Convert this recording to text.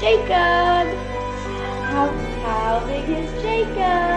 Jacob? How, how big is Jacob?